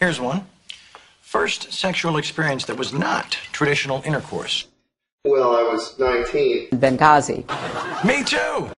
Here's one. First sexual experience that was not traditional intercourse. Well, I was 19. Benghazi. Me too.